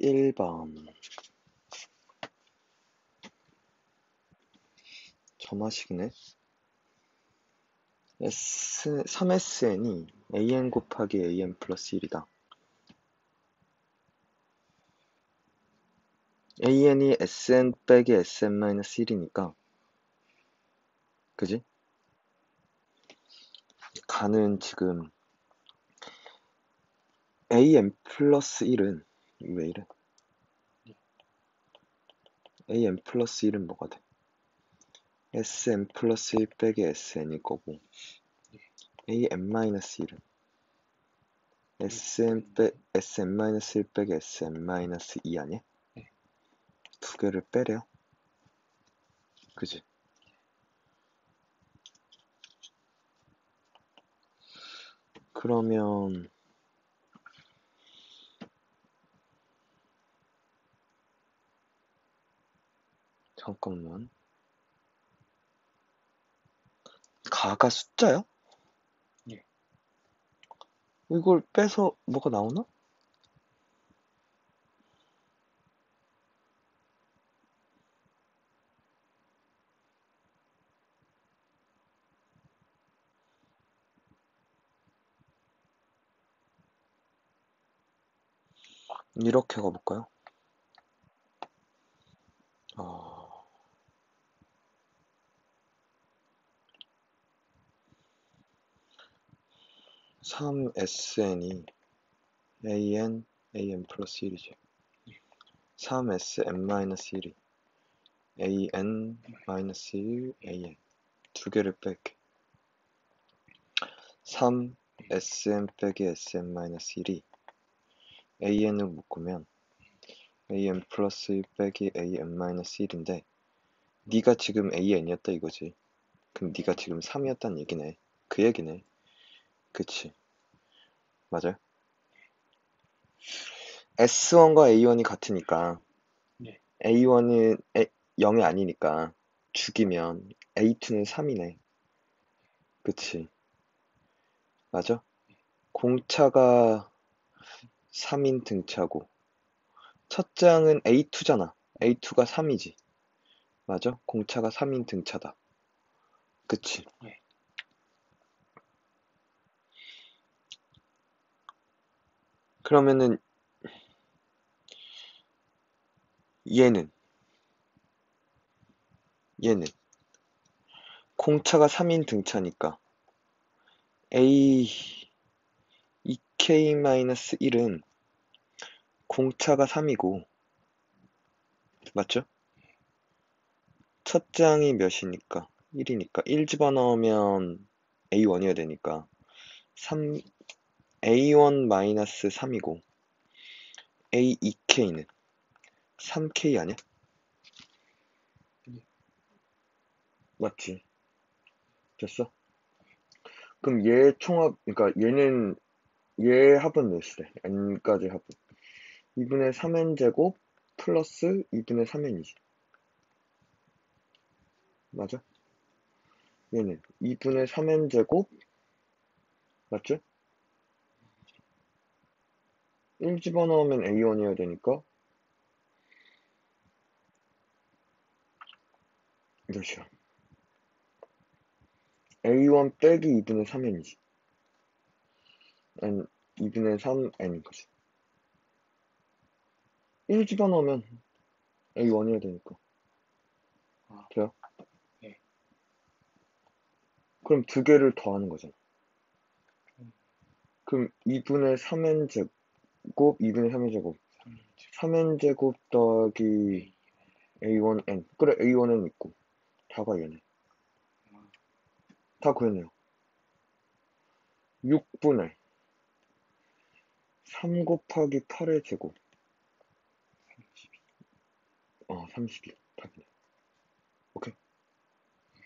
11번. 점화식이네. S, 3SN이 AN 곱하기 AN 플러스 1이다. AN이 SN 빼기 SN 마이너스 1이니까 그지? 가는 지금 AN 플러스 1은 왜 이래? AN 플러스 1은 뭐가 돼? SN 플러스 1 빼기 SN일 거고 AN 마이너스 1은 SN 빼 SN 마이너스 1 빼기 SN 마이너스 2 아니야? 두 개를 빼려 그지? 그러면 잠깐만 가가 숫자야? 예. 이걸 빼서 뭐가 나오나? 이렇게 가볼까요? 어... 3SN이 AN, AN 플러스 1이지. 3SN 마이너스 1이 AN 마이너스 1, AN 두 개를 뺄게. 3SN 빼기 SN 마이너스 1이 AN을 묶으면 AN 플러스 1 빼기 AN 마이너스 1인데 네가 지금 AN이었다 이거지. 그럼 네가 지금 3이었다는 얘기네. 그 얘기네. 그치. 맞아요? S1과 A1이 같으니까 네. A1은 0이 아니니까 죽이면 A2는 3이네. 그치. 맞아? 공차가 3인 등차고 첫 장은 A2잖아. A2가 3이지. 맞아? 공차가 3인 등차다. 그치? 네. 그러면은 얘는? 얘는? 공차가 3인 등차니까 A 2K-1은 공차가 3이고 맞죠? 첫 장이 몇이니까? 1이니까. 1 집어넣으면 A1이어야 되니까 3 A1-3이고 A2K는 3K 아니야? 맞지? 됐어? 그럼 얘 총합, 그러니까 얘는 얘 합은 몇이래? n까지 합은 2분의 3n제곱 플러스 2분의 3n이지 맞아? 얘는 2분의 3n제곱 맞죠? 1 집어넣으면 A1이어야 되니까 몇이야? A1 빼기 2분의 3n이지 n 2분의 3n인 거지 1 집어넣으면 A1이어야 되니까 아. 돼요? 네. 그럼 두 개를 더하는 거잖아 음. 그럼 2분의 3n 제곱 2분의 3의 제곱. 3n 제곱 더하기 a1n 그래 a1n 있고. 다가 얘네 다 구했네요. 6분의 3 곱하기 8의 제곱. 어 32. 답이네. 오케이.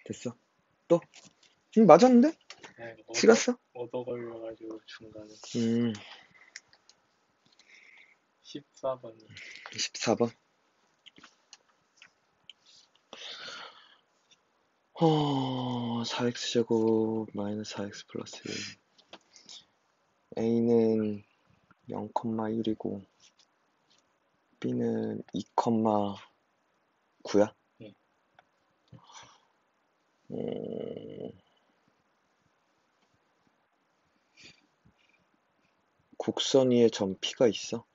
됐어? 또? 지금 맞았는데? 네, 얻어, 찍었어? 얻어 걸려가지고 중간에. 음 14번 24번 어, 4x제곱 마이너스 4x 플러스 1 a는 0,1이고 b는 2,9야? 예. 음, 곡선 위에 점 P가 있어.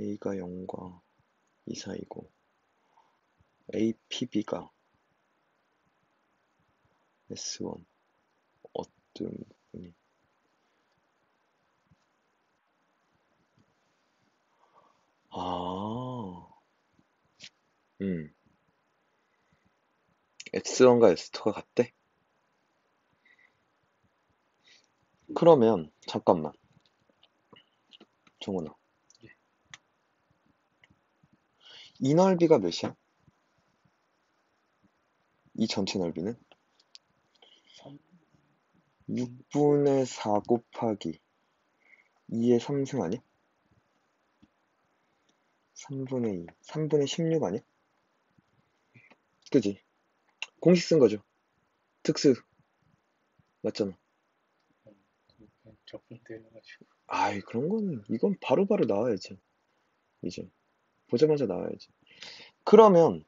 A가 0과 2 사이고 APB가 S1 어떤 분이 아, 음, S1과 S2가 같대? 그러면 잠깐만, 정훈아, 예. 이 넓이가 몇이야? 이 전체 넓이는 3 6분의 4 곱하기 2의 3승 아니야? 3분의 2, 3분의 16 아니야? 그지? 공식 쓴 거죠. 특수. 맞잖아. 그냥 적응되어가지고 아이, 그런 거는, 이건 바로 바로 나와야지. 이제. 보자마자 나와야지. 그러면,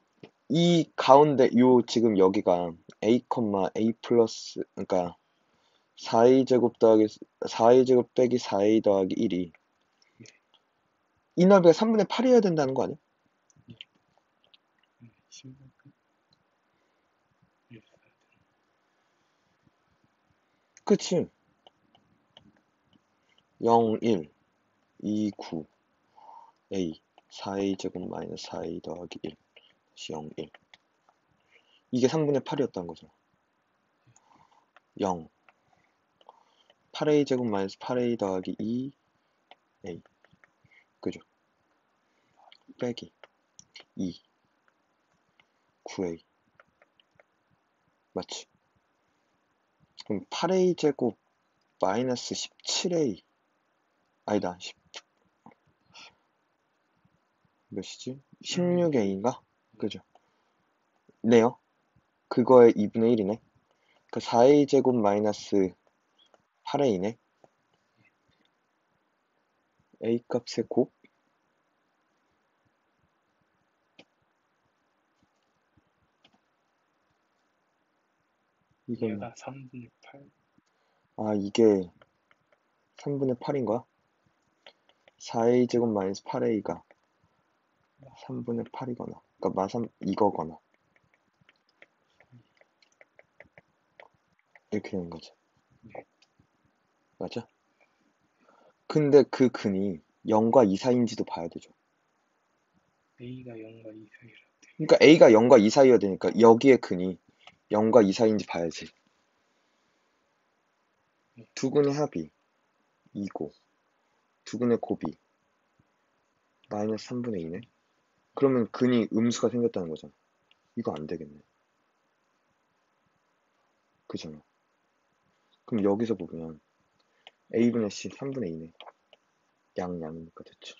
이 가운데, 요, 지금 여기가 a, a 플러스, 그러니까, 4a제곱 더하기, 4a제곱 빼기 4a 더하기 1이, 이 넓이가 3분의 8이어야 된다는 거 아니야? 16은 있어야 돼. 그치? 0, 1, 2, 9, a, 4a 제곱 마이너스 4a 더하기 1, 다시 0, 1. 이게 3분의 8이었다는 거잖아. 0, 8a 제곱 마이너스 8a 더하기 2, a. 그죠? 빼기 2, 9a. 맞지? 그럼 8a 제곱 마이너스 17a 아니다 10 몇이지? 16a인가? 그죠? 네요 그거의 2분의 1이네 그 4a 제곱 마이너스 8a네 a 값의 곱 이건 얘가 3분의 8 아, 이게 3분의 8인 거야? 4a 제곱 마이너스 8a가 3분의 8이거나, 그러니까 마삼 이거거나 이렇게 되는 거지. 네. 맞아? 근데 그 근이 0과 2 사이인지도 봐야 되죠. A가 0과 2 사이라 돼. 그러니까 a가 0과 2 사이여야 되니까 여기에 근이 0과 2 사이인지 봐야지. 두 근의 합이 2고 두 근의 곱이 마이너스 3분의 2네. 그러면 근이 음수가 생겼다는 거잖아. 이거 안 되겠네. 그잖아. 그럼 여기서 보면 a분의 c 3분의 2네. 양 양이니까 됐죠.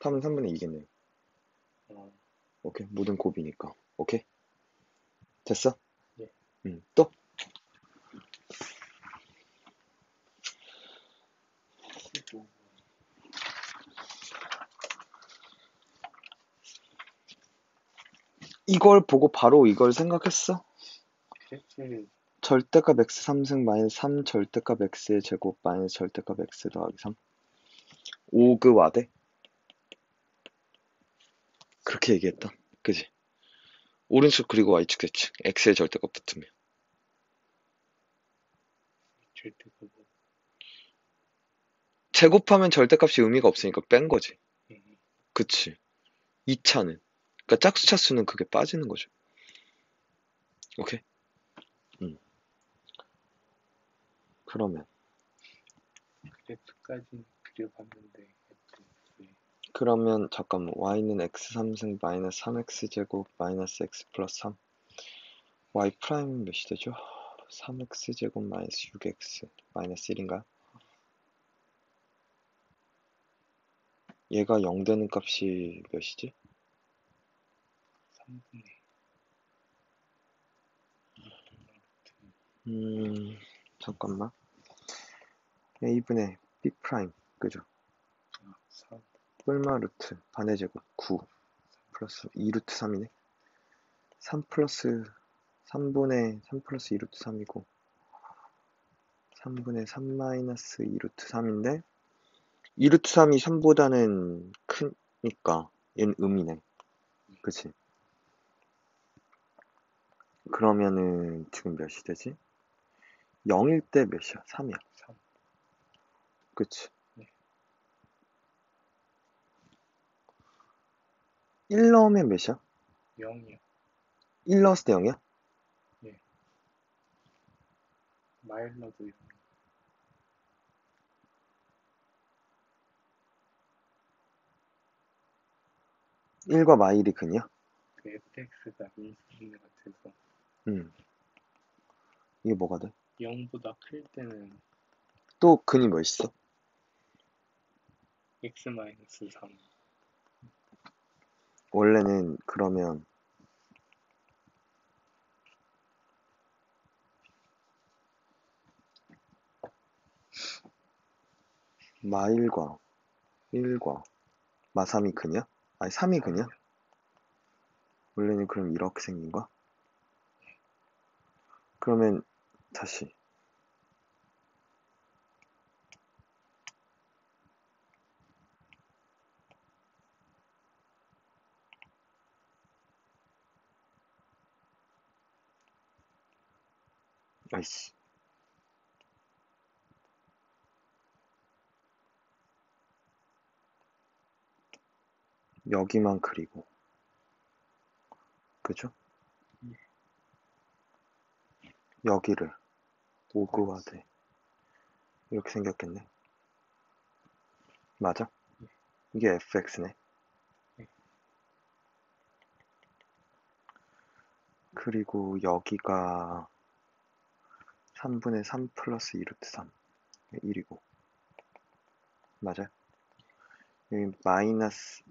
3은 3분의 2겠네요. 어, 오케이. 모든 곱이니까. 오케이. 됐어? 예. 응. 또? 15번 이걸 보고 바로 이걸 생각했어? 절대값 x 3승 마이너스 3 절대값 x의 제곱 마이너스 절대값 x 더하기 3 오그 와대. 그렇게 얘기했다. 그지? 오른쪽 그리고 y축 대칭 x의 절대값 붙으면. 제곱하면 절대값이 의미가 없으니까 뺀 거지. 음, 그치. 2차는 그러니까 짝수 차수는 그게 빠지는 거죠 오케이 음 그러면 그래프까지 그려봤는데 F 그러면 잠깐만 y는 x 3승 마이너스 3x 제곱 마이너스 x 플러스 3 y prime은 몇이 되죠? 3x 제곱 마이너스 6x 마이너스 1인가요? 얘가 0 되는 값이 몇이지? 3분의 음 잠깐만. a분의 b prime 그죠? 아, 3 뿔마 루트 반의 제곱 9 플러스 2 루트 3이네. 3 플러스 3분의 3 플러스 2 루트 3이고 3분의 3 마이너스 2 루트 3인데 2 루트 3이 3보다는 크니까 얘는 음이네. 그치 그러면은 지금 몇이 되지? 0일 때 몇이야? 3이야 3. 그치 네. 1 넣으면 몇이야? 0이요. 1 넣었을 때 0이야? 마일러도 0. 1과 마일이 근이야? 그 fx가 인수분해 같아서 응. 이게 뭐가 돼? 0보다 클 때는 또 근이 뭐 있어? x 마이너스 3. 원래는 그러면 마일과 1과 마3이 근이야? 아니 3이 근이야? 원래는 그럼 이렇게 생긴 거야? 그러면 다시. 아이씨. 여기만 그리고. 그죠? 여기를 오그화돼 이렇게 생겼겠네. 맞아? 이게 fx네. 그리고 여기가 3분의 3 플러스 2루트 3 1이고. 맞아요? 여기 마이너스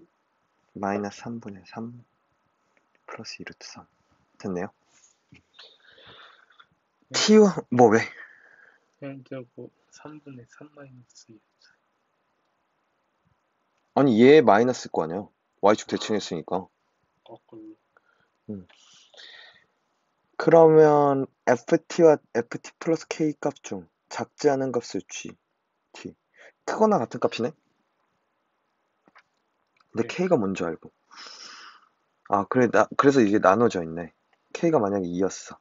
마이너스 3분의 3 플러스 2루트 3 됐네요 T와 뭐 왜? 그냥 저거 3분의 3 마이너스 1. 아니 얘 마이너스 거 아니야 y축 대칭했으니까 거꾸로. 그러면 ft와 ft 플러스 k 값 중 작지 않은 값을 g t 크거나 같은 값이네? 근데 네. k가 뭔지 알고 아 그래 나 그래서 이게 나눠져 있네 k가 만약에 2였어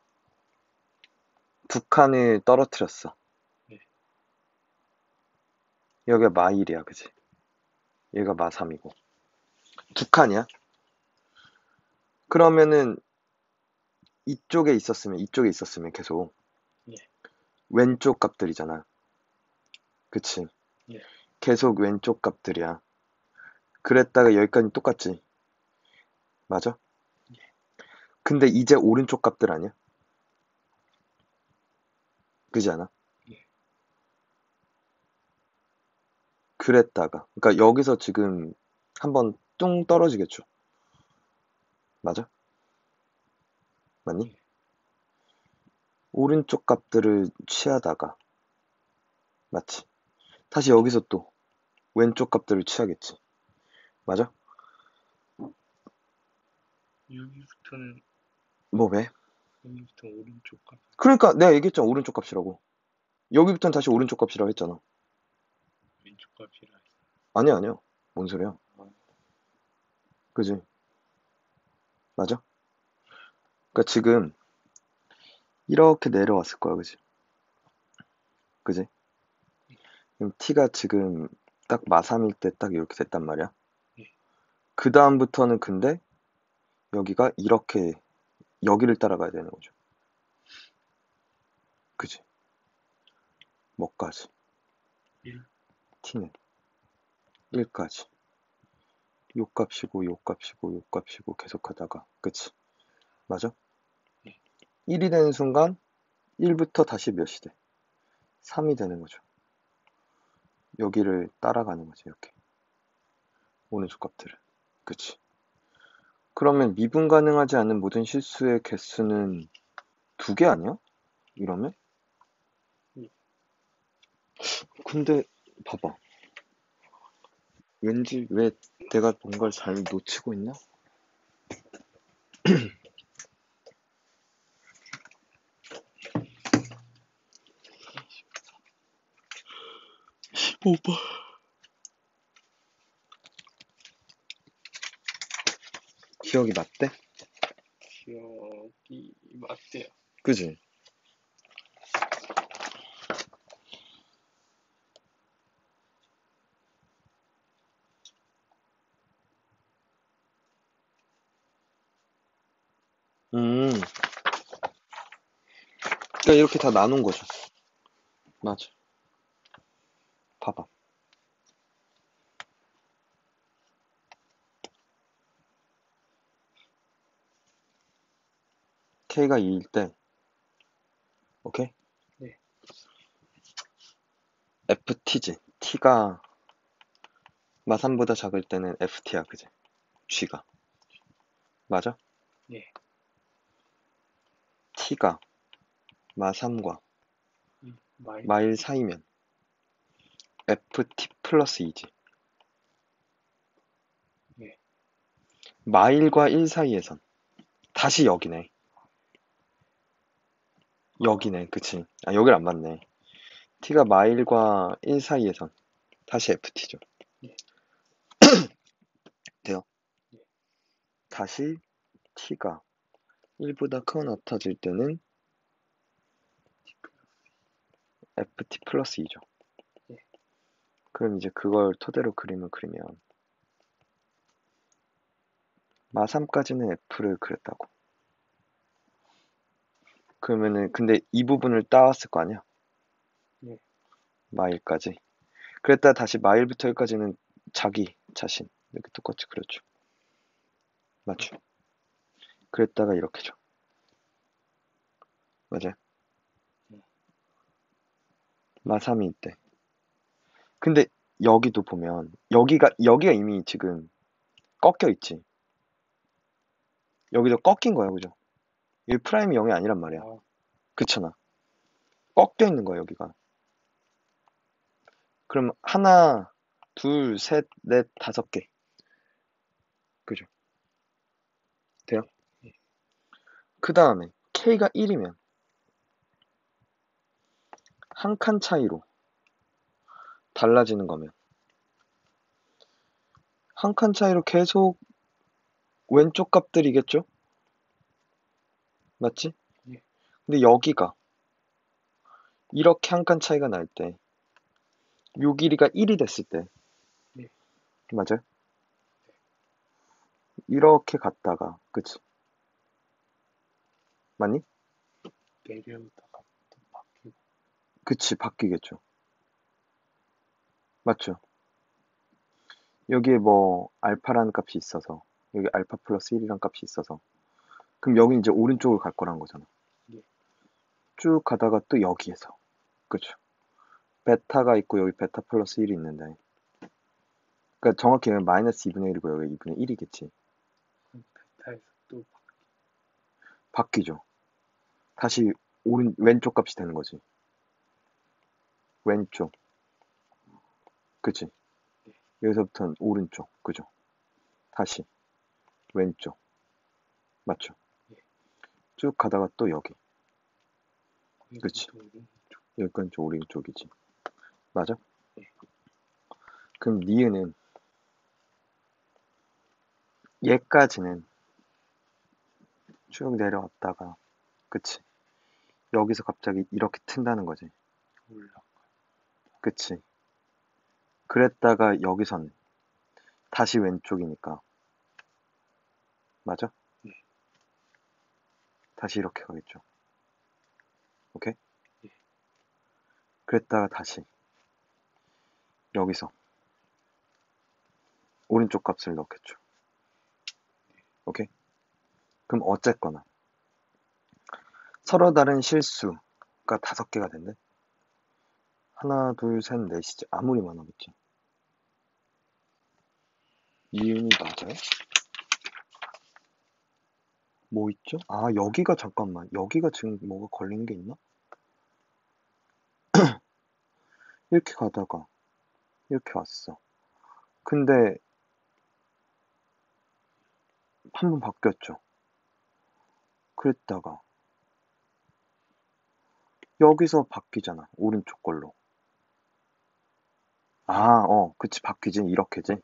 두 칸을 떨어뜨렸어 네. 여기가 마1이야 그지 얘가 마3이고 두 칸이야 그러면은 이쪽에 있었으면 이쪽에 있었으면 계속 예. 왼쪽 값들이잖아 그치 예. 계속 왼쪽 값들이야 그랬다가 여기까지 똑같지 맞아? 근데 이제 오른쪽 값들 아니야? 그지 않아? 예. 그랬다가 그러니까 여기서 지금 한번 뚱 떨어지겠죠 맞아? 맞니? 예. 오른쪽 값들을 취하다가 맞지? 다시 여기서 또 왼쪽 값들을 취하겠지 맞아? 여기부터는 뭐 왜? 여기부터 오른쪽 값. 그러니까 내가 얘기했잖아 오른쪽 값이라고 여기부터는 다시 오른쪽 값이라고 했잖아 왼쪽 값이라. 아니야 아니야 뭔 소리야 아, 그지? 맞아? 그러니까 지금 이렇게 내려왔을 거야 그지? 그지? 그럼 t가 지금 딱 마3일 때 딱 이렇게 됐단 말이야 예. 그 다음부터는 근데 여기가 이렇게 여기를 따라가야 되는 거죠 그지? 뭐까지? 일. t는 1까지 요 값이고 요 값이고 요 값이고 계속 하다가 그치? 맞아? 네. 1이 되는 순간 1부터 다시 몇이 돼? 3이 되는 거죠 여기를 따라가는 거지 이렇게 오른쪽 값들을 그치? 그러면 미분 가능하지 않은 모든 실수의 개수는 두 개 아니야? 이러면? 예. 근데 봐봐 왠지 왜 내가 뭔가를 잘 놓치고 있나? 오빠. 기억이 맞대? 기억이 맞대요. 그지? 음. 그러니까 이렇게 다 나눈 거죠. 맞아. 봐봐. K가 2일 때, 오케이? 네. FT지. T가 마3보다 작을 때는 FT야, 그지? G가. 맞아? 네. T가 마3과 이 마일 마일 사이면 FT 플러스 2지. 네. 마일과 1 사이에선 다시 여기네. 여기네, 그치? 아, 여길 안 맞네. T가 마일과 1 사이에선 다시 FT죠. 네. 돼요? 네. 다시 T가 1보다 크거나 같아질 때는 FT 플러스 2죠. 네. 그럼 이제 그걸 토대로 그림을 그리면 마3까지는 F를 그렸다고. 그러면은 근데 이 부분을 따왔을 거 아니야? 네. 마일까지. 그랬다 다시 마일부터 여기까지는 자기 자신 이렇게 똑같이 그렸죠. 맞죠? 그랬다가 이렇게 죠. 맞아요? 네. 마3이 있대. 근데 여기도 보면 여기가 여기가 이미 지금 꺾여 있지. 여기도 꺾인 거야, 그죠? 여기 prime이 0이 아니란 말이야. 아, 그렇잖아. 꺾여 있는 거야, 여기가. 그럼 하나, 둘, 셋, 넷, 다섯 개. 그죠? 돼요? 그 다음에 K가 1이면 한 칸 차이로 달라지는 거면 한 칸 차이로 계속 왼쪽 값들이겠죠? 맞지? 예. 근데 여기가 이렇게 한 칸 차이가 날 때, 요 길이가 1이 됐을 때, 네. 맞아요? 이렇게 갔다가, 그치? 맞니? 내려오다가 또 바뀌고 그치, 바뀌겠죠. 맞죠? 여기에 뭐, 알파라는 값이 있어서, 여기 알파 플러스 1이란 값이 있어서, 그럼 여기 이제 오른쪽으로 갈 거란 거잖아. 예. 쭉 가다가 또 여기에서. 그쵸? 베타가 있고, 여기 베타 플러스 1이 있는데, 그러니까 정확히 얘는 마이너스 2분의 1이고, 여기 2분의 1이겠지. 그럼 베타에서 또 바뀌고 바뀌 죠. 다시 오른 왼쪽 값이 되는 거지. 왼쪽. 그치? 여기서부터는 오른쪽. 그죠? 다시 왼쪽. 맞죠? 예. 쭉 가다가 또 여기. 그치. 여기까지 좀 오른쪽이지. 맞아? 네. 그럼 니은은 얘까지는 쭉 내려왔다가 그치? 여기서 갑자기 이렇게 튼다는 거지. 올라가 그치? 그랬다가 여기선 다시 왼쪽이니까. 맞아? 네. 다시 이렇게 가겠죠. 오케이? 예. 그랬다가 다시 여기서 오른쪽 값을 넣겠죠. 오케이? 그럼 어쨌거나 서로 다른 실수가 다섯 개가 된대. 하나, 둘, 셋, 넷이지. 아무리 많아봤지. 이윤이 맞아요? 뭐 있죠? 아, 여기가 잠깐만. 여기가 지금 뭐가 걸리는 게 있나? 이렇게 가다가 이렇게 왔어. 근데 한 번 바뀌었죠. 그랬다가 여기서 바뀌잖아. 오른쪽 걸로. 아, 어, 그치, 바뀌지. 이렇게지.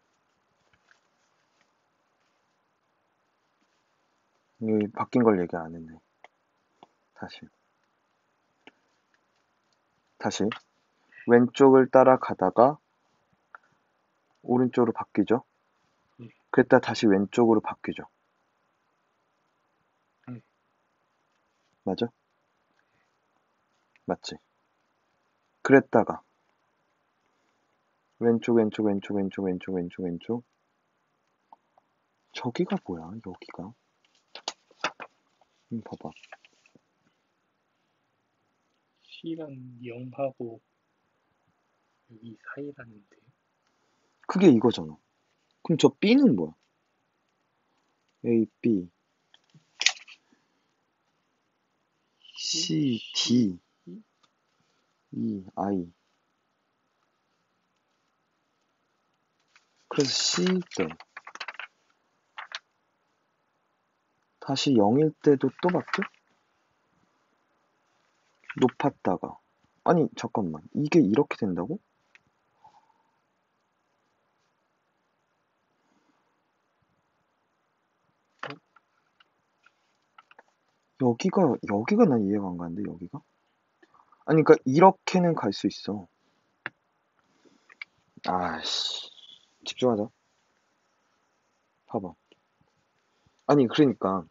이 바뀐 걸 얘기 안 했네. 다시. 다시. 왼쪽을 따라가다가 오른쪽으로 바뀌죠. 네. 그랬다 다시 왼쪽으로 바뀌죠. 네. 맞아? 맞지? 그랬다가 왼쪽 왼쪽 왼쪽 왼쪽 왼쪽 왼쪽 왼쪽 저기가 뭐야 여기가 음, 봐봐. C랑 0하고 여기 사이라는데. 그게 이거잖아. 그럼 저 B는 뭐야? A, B. C, D E, I. 그래서 C 때 다시 0일 때도 또 바뀌어? 높았다가 아니 잠깐만 이게 이렇게 된다고? 여기가 여기가 난 이해가 안 가는데 여기가? 아니 그러니까 이렇게는 갈 수 있어 아씨 집중하자 봐봐 아니 그러니까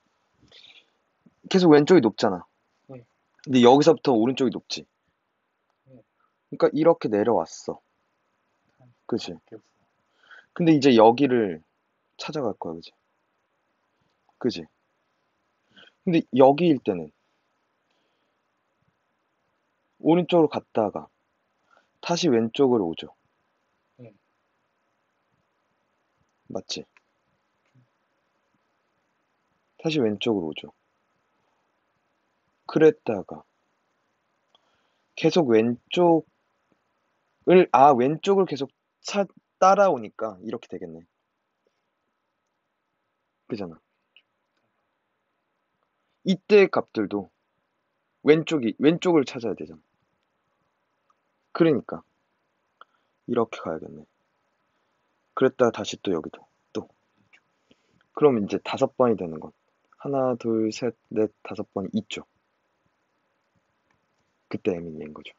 계속 왼쪽이 높잖아. 네. 근데 여기서부터 오른쪽이 높지. 네. 그러니까 이렇게 내려왔어. 그치. 근데 이제 여기를 찾아갈 거야 그치? 그치? 근데 여기일 때는 오른쪽으로 갔다가 다시 왼쪽으로 오죠. 네. 맞지? 다시 왼쪽으로 오죠 그랬다가 계속 왼쪽을 아 왼쪽을 계속 차, 따라오니까 이렇게 되겠네. 그잖아. 이때 값들도 왼쪽이 왼쪽을 찾아야 되잖아. 그러니까 이렇게 가야겠네. 그랬다가 다시 또 여기도 또. 그럼 이제 다섯 번이 되는 건 하나 둘 셋 넷 다섯 번이 있죠 그때 m이 인 거죠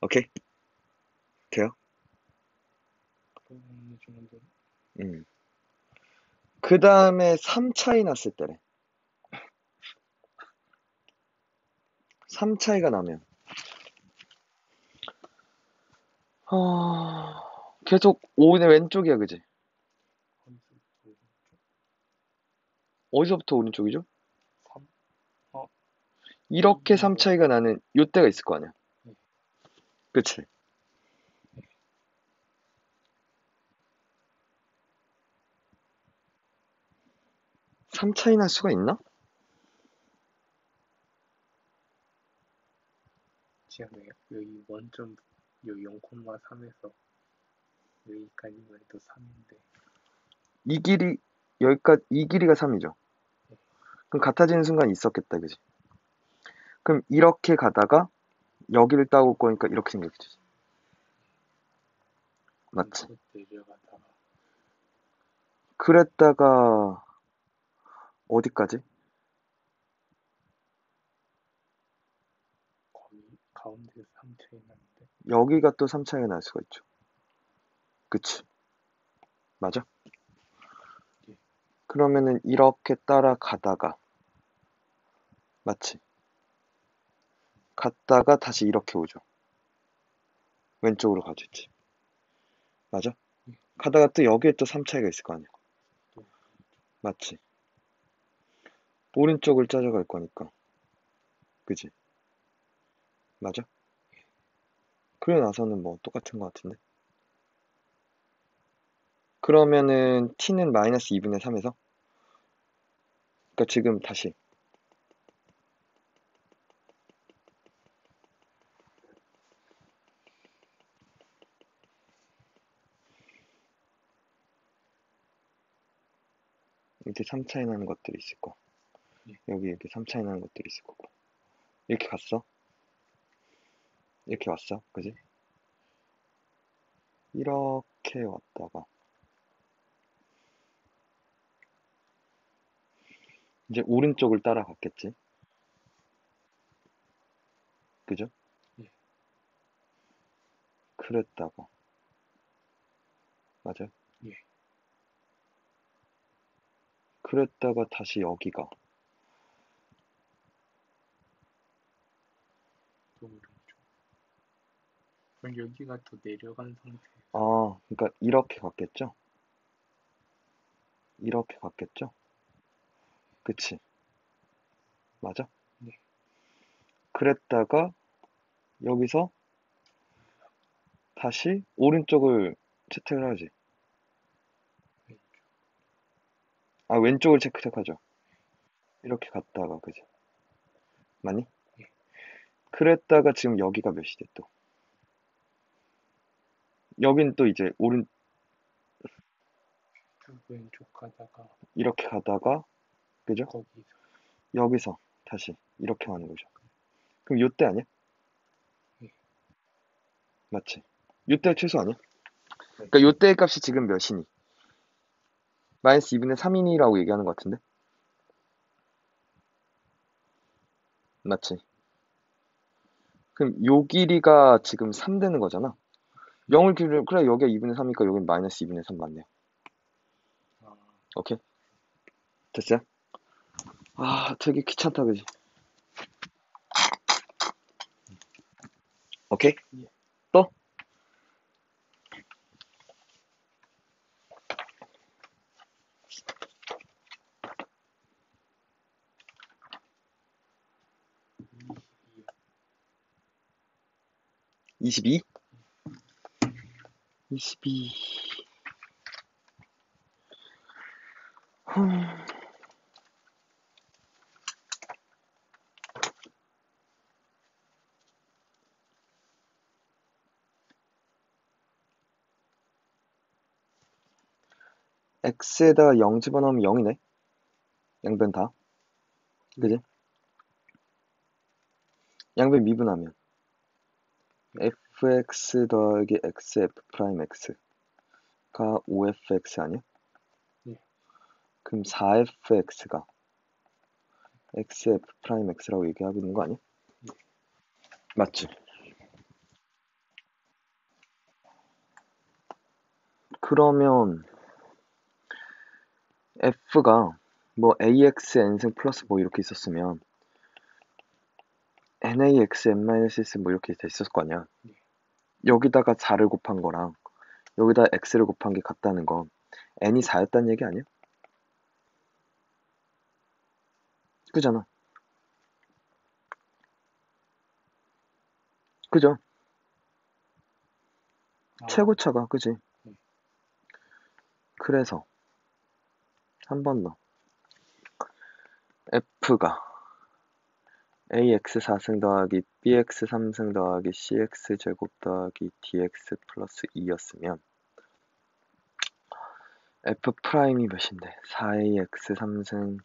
오케이 돼요? 음. 그 다음에 3 차이 났을 때래 3 차이가 나면 어... 계속 5는 왼쪽이야 그지? 어디서부터 오른쪽이죠? 3? 이렇게 3 차이가 나는 요때가 있을 거 아니야 네. 그치? 삼 차이 날 수가 있나? 지하네 여기 원점 여기 0,3에서 여기까지만 해도 3인데 이 길이 여기까지 이 길이가 3이죠. 그럼 같아지는 순간 있었겠다, 그지? 그럼 이렇게 가다가 여기를 따올 거니까 이렇게 생겼지. 맞지? 또 내려가다가 그랬다가 어디까지? 거의 가운데서 3 차이 나는데 여기가 또 3 차이가 날 수가 있죠. 그치? 맞아? 예. 그러면은 이렇게 따라가다가 맞지? 갔다가 다시 이렇게 오죠. 왼쪽으로 가겠지. 맞아? 예. 가다가 또 여기에 또 3 차이가 있을 거 아니야. 또 맞지? 오른쪽을 찾아갈 거니까. 그지? 맞아? 그러고 나서는 뭐 똑같은 것 같은데? 그러면은 t는 마이너스 2분의 3에서? 그러니까 지금 다시 이렇게 3차이 나는 것들이 있을 거. 예. 여기 이렇게 3차이 나는 것들이 있을 거고. 이렇게 갔어? 이렇게 왔어? 그지? 이렇게 왔다가 이제 오른쪽을 따라갔겠지? 그죠? 예. 그랬다가 맞아? 예. 그랬다가 다시 여기가 또 오른쪽. 그럼 여기가 더 내려간 상태. 아, 그러니까 이렇게 갔겠죠? 이렇게 갔겠죠? 그치? 맞아? 네. 그랬다가 여기서 다시 오른쪽을 채택을 하지. 왼쪽. 아, 왼쪽을 채택하죠. 이렇게 갔다가, 그지? 맞니? 네. 그랬다가 지금 여기가 몇 시대 또? 여긴 또 이제 오른, 쭉 왼쪽 가다가 이렇게 가다가, 그죠? 거기서 여기서 다시 이렇게 하는 거죠. 그럼 요때 아니야? 네. 맞지? 요때 최소 아니야? 그러니까 요때의 값이 지금 몇이니? 마이너스 2분의 3이니라고 얘기하는 것 같은데? 맞지? 그럼 요 길이가 지금 3 되는 거잖아. 0을 길이 그래 여기가 2분의 3이니까 여긴 마이너스 2분의 3 맞네요. 아, 오케이? 됐어요? 아, 되게 귀찮다, 그지? 오케이? 예. 또? 22? 22. 흠. x에다 0 집어넣으면 0이네. 양변 다. 그지? 양변 미분하면 fx 더하기 xf prime x가 5fx 아니야? 네. 그럼 4fx가 xf prime x라고 얘기하고 있는 거 아니야? 네. 맞지? 그러면 f가 뭐 ax n승 플러스 뭐 이렇게 있었으면 nax n-1 뭐 이렇게 됐을 거 아니야. 네. 여기다가 4를 곱한 거랑 여기다 x를 곱한 게 같다는 건 n이 4였다는 얘기 아니야? 그잖아. 그죠? 아, 최고차가 그지? 네. 그래서 한 번 더 f가 ax 4승 더하기 bx 3승 더하기 cx 제곱 더하기 dx 플러스 2였으면 f 프라임이 몇인데 4ax 3승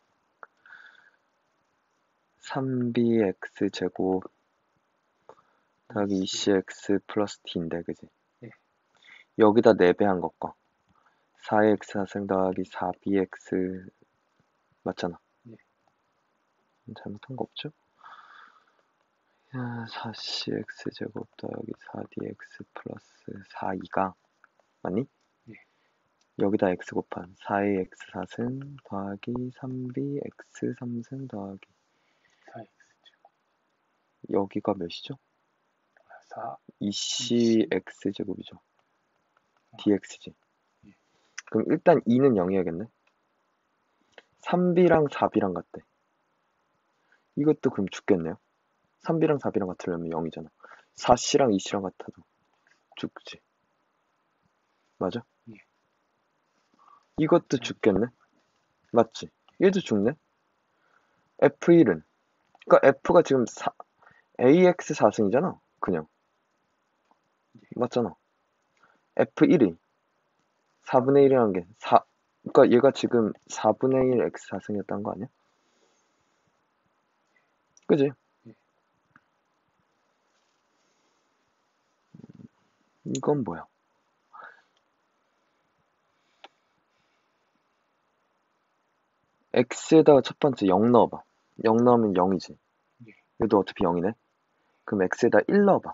3bx 제곱 더하기 2cx 플러스 d인데 그지? 네. 여기다 4배 한 것과 4x 4승 더하기 4bx 맞잖아. 네. 잘못한 거 없죠? 야, 4cx 제곱 더하기 4dx 플러스 4이가 맞니? 네. 여기다 x 곱한 4ax 4승 더하기 3bx 3승 더하기 4x 제곱. 여기가 몇이죠? 아, 4 2cx 제곱이죠. 아. dx지. 예. 그럼 일단 2는 0이어야겠네. 3b랑 4b랑 같대. 이것도 그럼 죽겠네요. 3b랑 4b랑 같으려면 0이잖아. 4c랑 2c랑 같아도 죽지. 맞아? 예. 이것도 죽겠네. 맞지? 얘도 죽네. F1은 그러니까 F가 지금 4, AX 4승이잖아. 그냥. 맞잖아. F1이 4분의 1이라는 게 4, 그러니까 얘가 지금 4분의 1 x 4승이었다는 거 아니야? 그지? 이건 뭐야? x에다가 첫 번째 0 넣어봐. 0 넣으면 0이지. 예. 얘도 어차피 0이네. 그럼 x에다 1 넣어봐.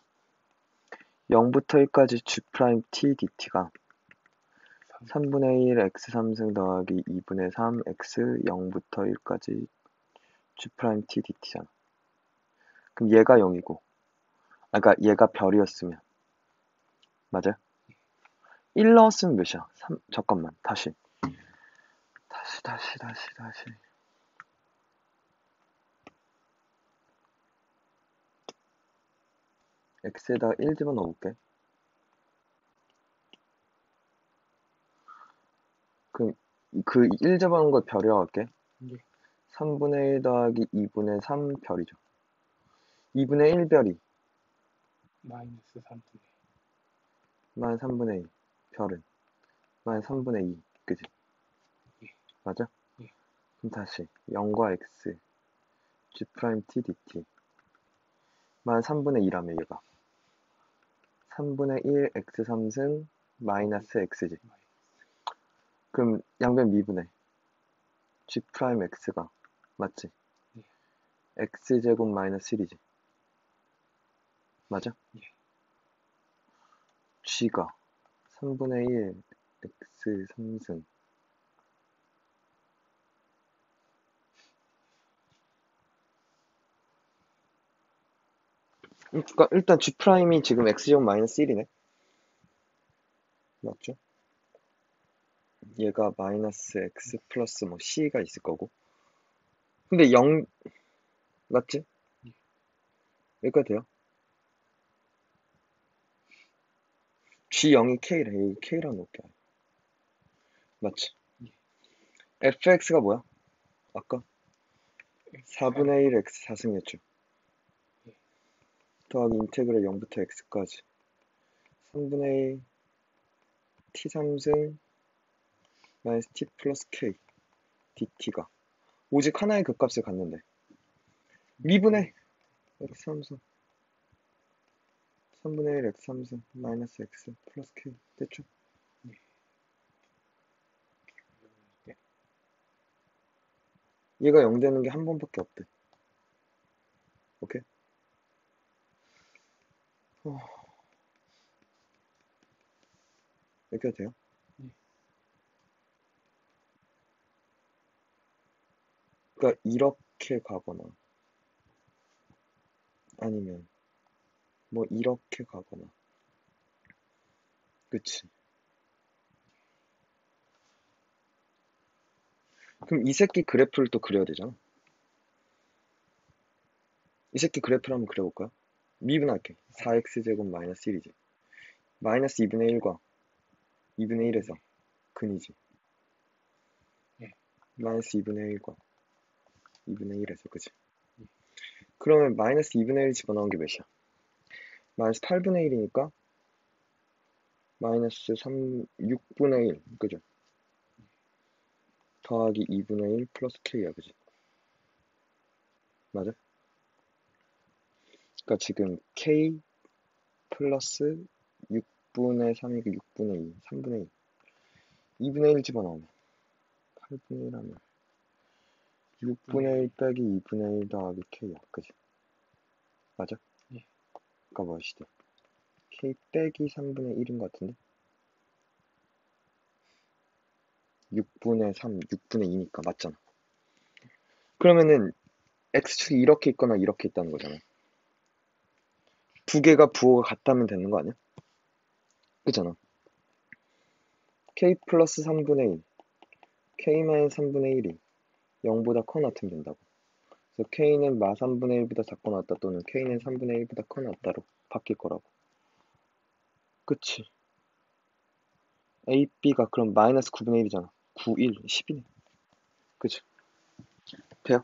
0부터 1까지 g prime t dt가 3분의 1 x 3승 더하기 2분의 3 x 0부터 1까지 g prime t dt잖아. 그럼 얘가 0이고, 아, 그러니까 얘가 별이었으면 맞아요? 1 넣었으면 몇이야? 3, 잠깐만 다시. 다시 다시 다시 다시. x에다가 1 집어넣어볼게. 그럼 그1 집어넣은 걸 별이라고 할게. 예. 3분의 1 더하기 2분의 3 별이죠. 2분의 1 별이. 마이너스 3분의 마이너스 3분의 2 별은 마이너스 3분의 2 그지? 예. 맞아? 예. 그럼 다시 0과 x g prime t dt 마이너스 3분의 2라며 얘가 3분의 1 x 3승 마이너스 x지 그럼 양변 미분해 g prime x가 맞지? 예. x제곱 마이너스 1이지 맞아? 예. G가 3분의 1 x 3승 그러니까 일단 g 프라임이 지금 x제곱 마이너스 1이네 맞죠? 얘가 마이너스 x 플러스 뭐 c가 있을 거고 근데 0 맞지? 예. 여기까지 돼요? G0이 k래 여기 k라고 놓을게 맞지? 예. fx가 뭐야? 아까 4분의 1 x 4승이었죠 예. 더하기 인테그랄 0부터 x까지 3분의 1 t 3승 마이너스 t 플러스 k dt가 오직 하나의 극값을 갖는데 미분의 x 3승 3분의 1 x 3승 마이너스 x 플러스 k 됐죠? 예. 얘가 0 되는 게 한 번밖에 없대 오케이? 어... 이렇게 돼요? 예. 그러니까 이렇게 가거나 아니면 뭐 이렇게 가거나. 그치? 그럼 이 새끼 그래프를 또 그려야 되잖아. 이 새끼 그래프를 한번 그려볼까요? 미분할게. 4x제곱 마이너스 1이지. 마이너스 2분의 1과 2분의 1에서 근이지. 예. 마이너스 2분의 1과 2분의 1에서 그지 그러면 마이너스 2분의 1 집어넣은 게 몇이야? 마이너스 8분의 1이니까 마이너스 3, 6분의 1 그죠? 더하기 2분의 1 플러스 k야 그지? 맞아? 그러니까 지금 k 플러스 6분의 3이고 6분의 2, 3분의 2 2분의 1 집어넣으면 8분의 1 하면 6분의 1 빼기 2분의 1 더하기 k야 그지? 맞아? 예. 아까 뭐시대? k 빼기 3분의 1인 것 같은데? 6분의 3, 6분의 2니까 맞잖아. 그러면은 x축이 이렇게 있거나 이렇게 있다는 거잖아. 두 개가 부호가 같다면 되는 거 아니야? 그잖아. k 플러스 3분의 1, k 마이너스 3분의 1이 0보다 커 낫으면 된다고. 그래서 k는 마 3분의 1보다 작거나 같다 또는 k는 3분의 1보다 커나 같다로 바뀔 거라고. 그치? a, b가 그럼 마이너스 9분의 1이잖아. 9, 1, 10이네. 그치? 돼요?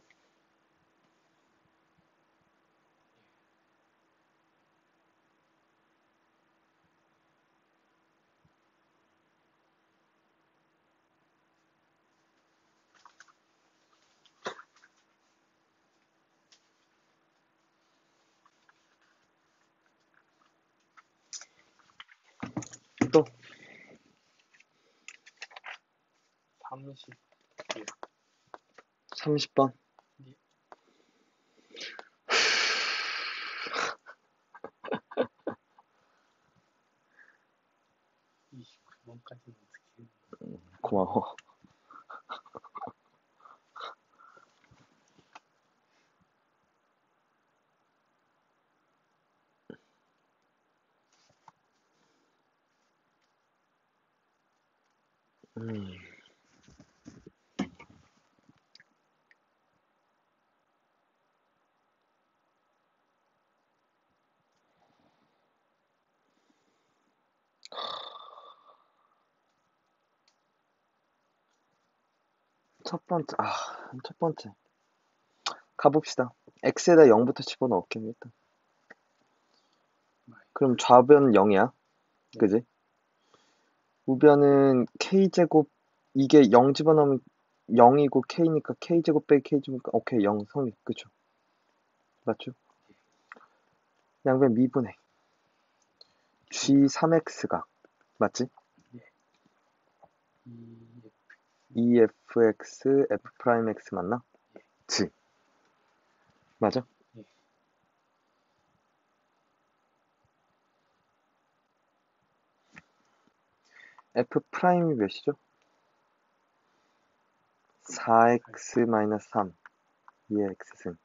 30 30번. 네. 이십구 번까지는 어떻게 해? 고마워. 음. 첫 번째, 아, 첫 번째. 가봅시다. x에다 0부터 집어넣을게, 일단. 그럼 좌변 0이야. 그지? 우변은 k제곱, 이게 0 집어넣으면 0이고 k니까 k제곱 빼기 k제곱, 오케이, 0 성립. 그쵸? 맞죠? 양변 미분해. g3x가, 맞지? 이 EFX, F'X 맞나? 지. 맞아? 예. F'이 몇이죠? 4x 3 2의 x승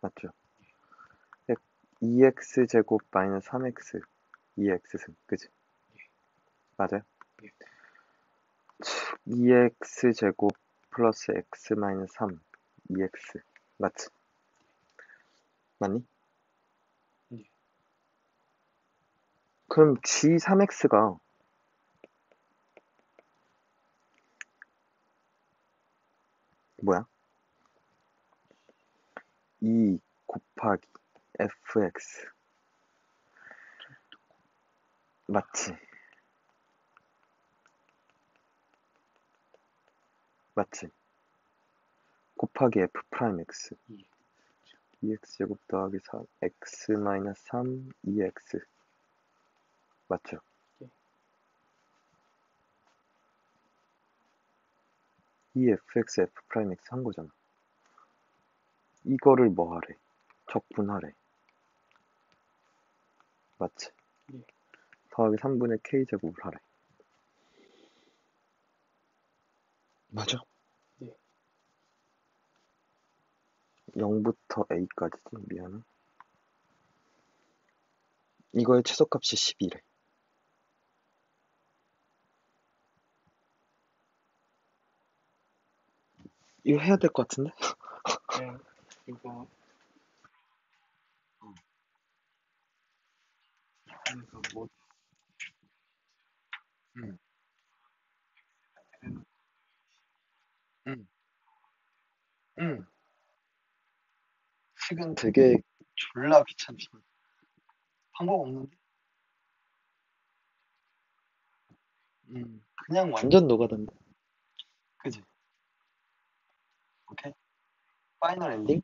맞죠? 2x 제곱 마이너스 3x 2의 x승 그지? 맞아요? 예. 2x 제곱 플러스 x 마이너스 3 2x 맞지? 맞니? 예. 그럼 g3x가 뭐야? 2 곱하기 fx 맞지? 맞지? 곱하기 f prime x 예. 2x 제곱 더하기 3 x 마이너스 3 2x 맞죠? 예. 이 fx f prime x 한 거잖아. 이거를 뭐 하래? 적분하래. 맞지? 예. 더하기 3분의 k 제곱을 하래. 맞아? 예. 0부터 a까지지 미안해. 이거의 최소값이 10이래. 이거 해야 될 것 같은데? 그냥 이거 그래서 뭐 응. 응. 식은 되게 졸라 귀찮지만 방법 없는데? 음, 그냥 완전 노가다인데. 그지? 오케이? 파이널 엔딩?